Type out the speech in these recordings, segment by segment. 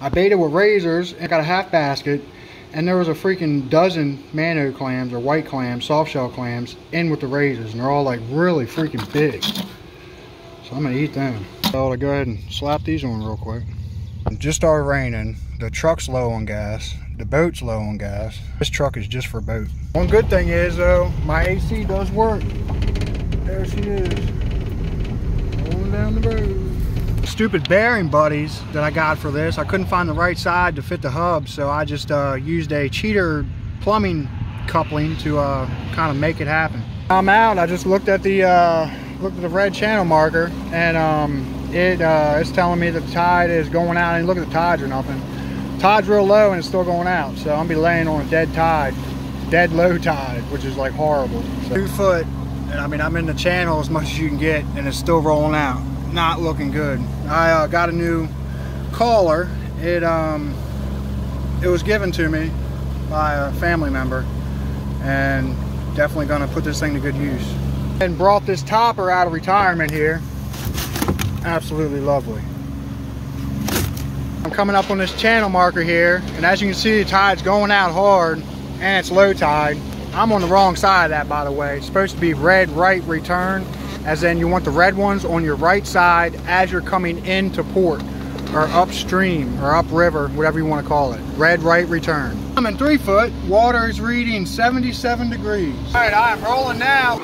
I baited with razors and got a half basket and there was a freaking dozen mano clams or white clams, soft shell clams in with the razors and they're all like really freaking big. So I'm gonna eat them. So I'll go ahead and slap these on real quick. It just started raining. The truck's low on gas. The boat's low on gas. This truck is just for boat. One good thing is though, my AC does work. There she is. Rolling down the road. Stupid bearing buddies that I got for this. I couldn't find the right side to fit the hub, so I just uh, used a cheater plumbing coupling to uh, kind of make it happen. I'm out. I just looked at the uh, looked at the red channel marker, and um, it uh, it's telling me that the tide is going out. And look at the tides or nothing. Tide's real low and it's still going out, so I'm gonna be laying on a dead tide, dead low tide, which is like horrible. So, two foot, and I mean I'm in the channel as much as you can get, and it's still rolling out. Not looking good. I uh, got a new collar. It um it was given to me by a family member, and definitely gonna put this thing to good use. And brought this topper out of retirement here absolutely lovely. I'm coming up on this channel marker here, and as you can see, the tide's going out hard, and it's low tide. I'm on the wrong side of that, by the way. It's supposed to be red right return, as in you want the red ones on your right side as you're coming into port, or upstream, or upriver, whatever you want to call it. Red right return. I'm in three foot. Water is reading 77 degrees. All right, I'm rolling now.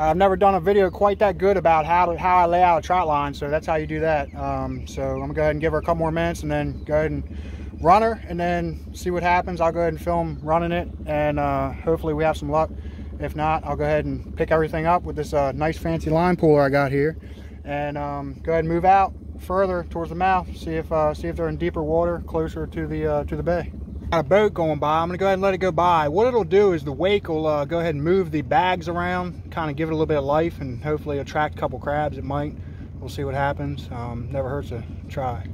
I've never done a video quite that good about how to, how I lay out a trot line, so that's how you do that. Um, so I'm gonna go ahead and give her a couple more minutes and then go ahead and run her and then see what happens. I'll go ahead and film running it and uh, hopefully we have some luck. If not, I'll go ahead and pick everything up with this uh, nice fancy line puller I got here and um, go ahead and move out further towards the mouth, see if uh, see if they're in deeper water closer to the uh, to the bay a boat going by. I'm gonna go ahead and let it go by. What it'll do is the wake will uh, go ahead and move the bags around, kind of give it a little bit of life and hopefully attract a couple crabs. It might. We'll see what happens. Um, never hurts to try.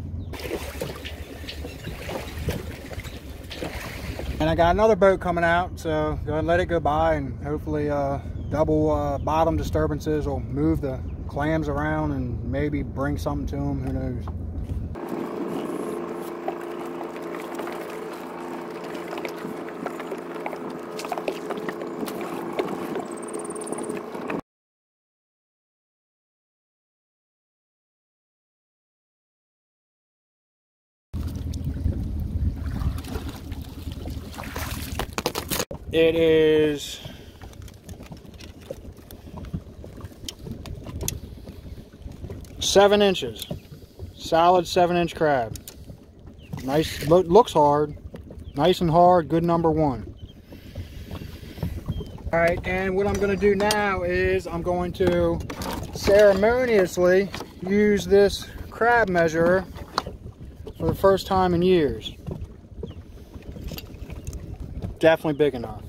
And I got another boat coming out, so go ahead and let it go by and hopefully uh, double uh, bottom disturbances will move the clams around and maybe bring something to them, who knows. It is seven inches. Solid seven inch crab. Nice, looks hard. Nice and hard, good number one. All right, and what I'm gonna do now is I'm going to ceremoniously use this crab measurer for the first time in years. Definitely big enough.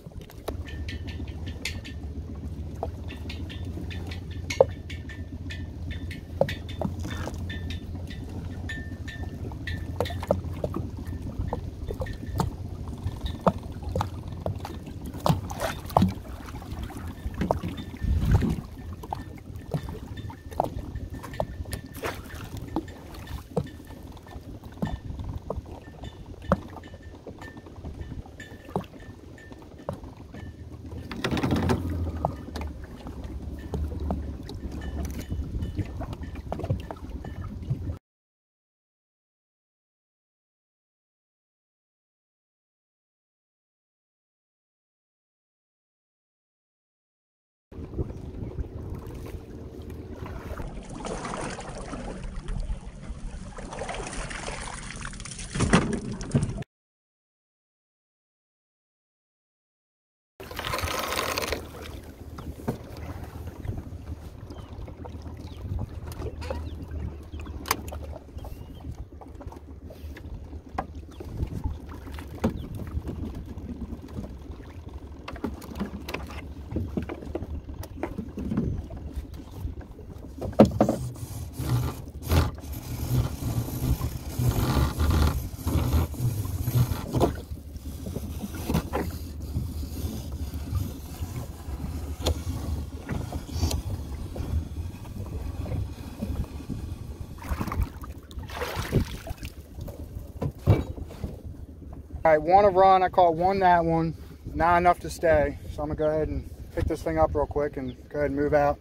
All right, one to run. I caught one that one. Not enough to stay. So I'm gonna go ahead and pick this thing up real quick and go ahead and move out.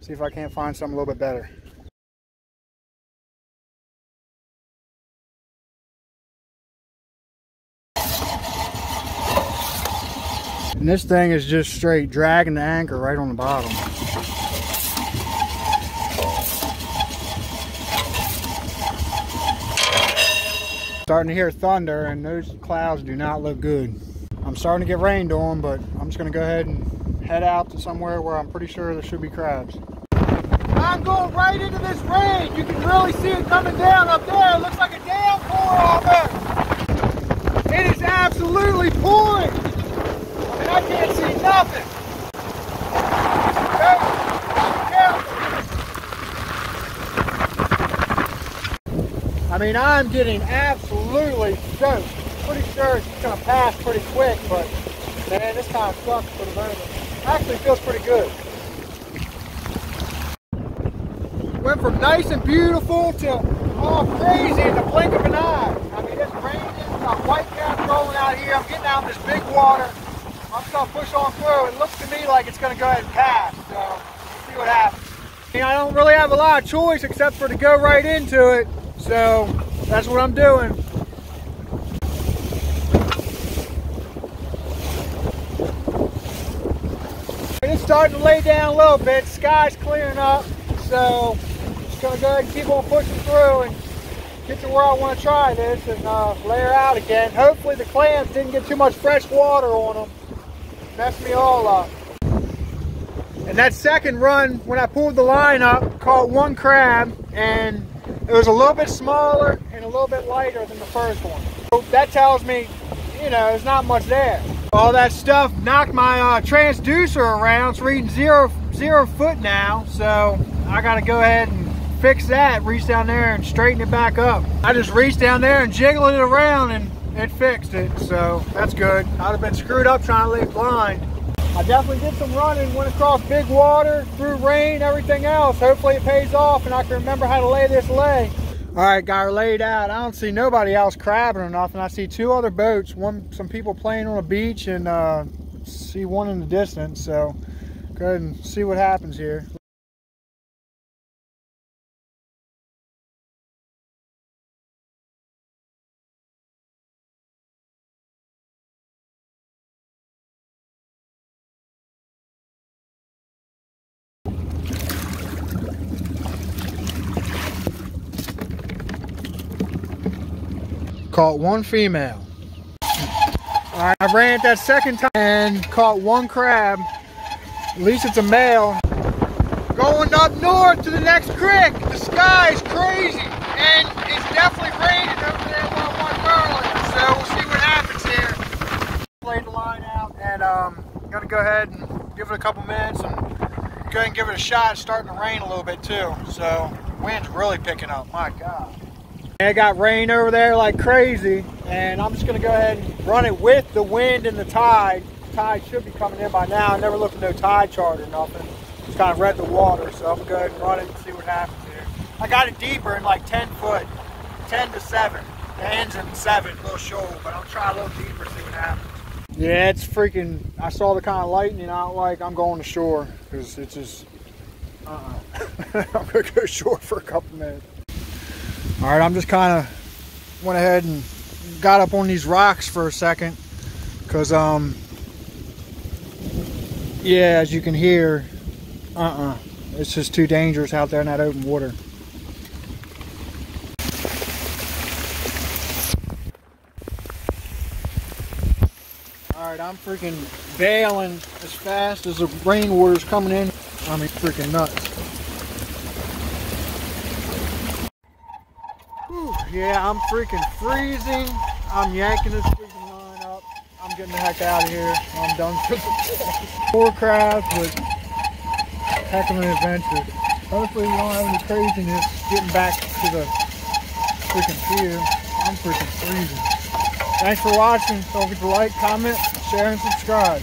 See if I can't find something a little bit better. And this thing is just straight dragging the anchor right on the bottom. Starting to hear thunder and those clouds do not look good. I'm starting to get rained on, but I'm just gonna go ahead and head out to somewhere where I'm pretty sure there should be crabs. I'm going right into this rain. You can really see it coming down up there. It looks like a downpour almost. It is absolutely pouring. And I can't see nothing. I mean, I'm getting absolutely soaked. Pretty sure it's gonna pass pretty quick, but man, this kind of sucks for the moment. Actually feels pretty good. Went from nice and beautiful to all crazy in the blink of an eye. I mean, it's raining, got white caps rolling out here. I'm getting out in this big water. I'm just gonna push on through. It looks to me like it's gonna go ahead and pass. So we'll see what happens. I don't really have a lot of choice except for to go right into it. So that's what I'm doing. It's starting to lay down a little bit. Sky's clearing up. So just gonna go ahead and keep on pushing through and get to where I want to try this and uh, layer out again. Hopefully the clams didn't get too much fresh water on them messed me all up. And that second run, when I pulled the line up, caught one crab, and it was a little bit smaller and a little bit lighter than the first one. So that tells me, you know, there's not much there. All that stuff knocked my uh, transducer around. It's reading zero, zero foot now, so I gotta go ahead and fix that, reach down there and straighten it back up. I just reached down there and jiggled it around and it fixed it, so that's good. I'd have been screwed up trying to leave blind. I definitely did some running, went across big water, through rain, everything else. Hopefully it pays off and I can remember how to lay this lay. All right, got her laid out. I don't see nobody else crabbing or nothing. I see two other boats, one, some people playing on a beach and uh, see one in the distance. So go ahead and see what happens here. Caught one female. I ran it that second time and caught one crab. At least it's a male. Going up north to the next creek. The sky is crazy and it's definitely raining over there where I So we'll see what happens here. Played the line out and um, gonna go ahead and give it a couple minutes and go ahead and give it a shot. It's starting to rain a little bit too. So wind's really picking up, my God. It got rain over there like crazy, and I'm just gonna go ahead and run it with the wind and the tide. The tide should be coming in by now. I never looked at no tide chart or nothing. Just kind of read the water, so I'm gonna go ahead and run it and see what happens here. I got it deeper in like 10 foot, 10 to 7. The end's in 7, a little shoal, but I'll try a little deeper, see what happens. Yeah, it's freaking, I saw the kind of lightning I like, I'm going to shore, because it's just, uh-uh. I'm gonna go shore for a couple minutes. All right, I'm just kind of went ahead and got up on these rocks for a second because, um, yeah, as you can hear, uh-uh, it's just too dangerous out there in that open water. All right, I'm freaking bailing as fast as the rainwater's coming in. I mean, freaking nuts. Yeah, I'm freaking freezing. I'm yanking this freaking line up. I'm getting the heck out of here. I'm done for the day. Four crabs, but heck of an adventure. Hopefully we don't have any craziness getting back to the freaking pier. I'm freaking freezing. Thanks for watching. Don't forget to like, comment, share, and subscribe.